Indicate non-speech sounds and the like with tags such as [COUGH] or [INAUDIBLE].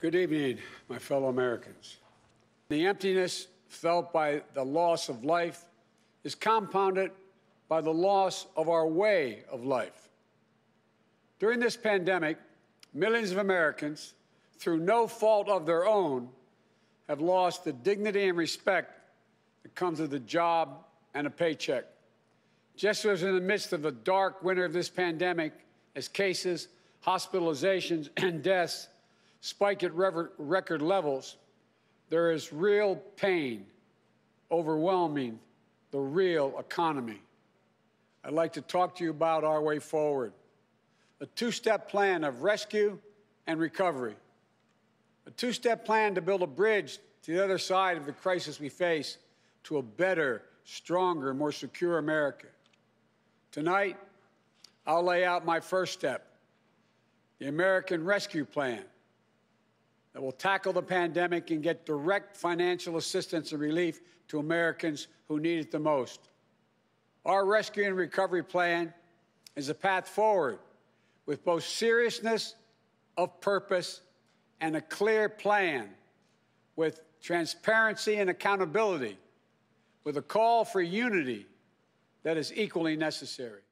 Good evening, my fellow Americans. The emptiness felt by the loss of life is compounded by the loss of our way of life. During this pandemic, millions of Americans, through no fault of their own, have lost the dignity and respect that comes with a job and a paycheck. Just as in the midst of the dark winter of this pandemic, as cases, hospitalizations, [CLEARS THROAT] and deaths spike at record levels, there is real pain overwhelming the real economy. I'd like to talk to you about our way forward a two step plan of rescue and recovery, a two step plan to build a bridge to the other side of the crisis we face to a better, stronger, more secure America. Tonight, I'll lay out my first step the American Rescue Plan will tackle the pandemic and get direct financial assistance and relief to Americans who need it the most. Our rescue and recovery plan is a path forward with both seriousness of purpose and a clear plan with transparency and accountability, with a call for unity that is equally necessary.